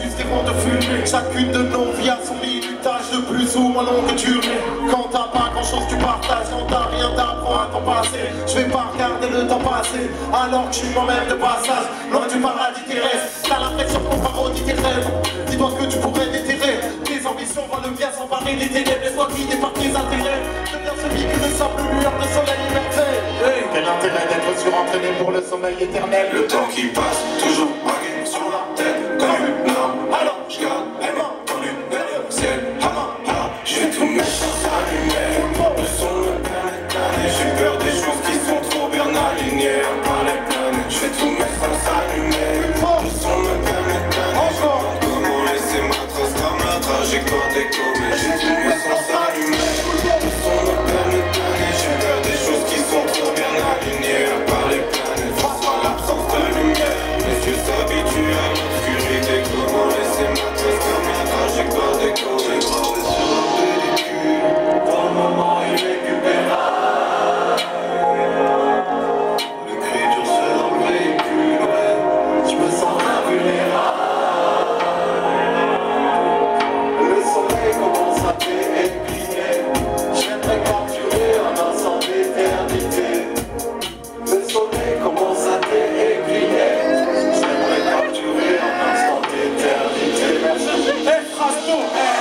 juste des ronds de fumée. Chacune de nos vies a son minutage de plus ou moins longue durée. Quand t'as pas grand chose, tu partages. Quand t'as rien, t'apprends à ton passé. Je vais pas regarder le temps passer, alors que je suis moi-même de passage. Loin du paradis terrestre, t'as l'impression qu'on parodie tes rêves. Dis-toi que tu pourrais déterrer. Tes ambitions vont le bien s'emparer des ténèbres. Laisse-toi guider par tes intérêts. Deviens celui qui ne simple lueur de soleil. Hey. Quel intérêt d'être surentraîné pour le sommeil éternel? Le temps qui passe, toujours j'ai quand des Gostou?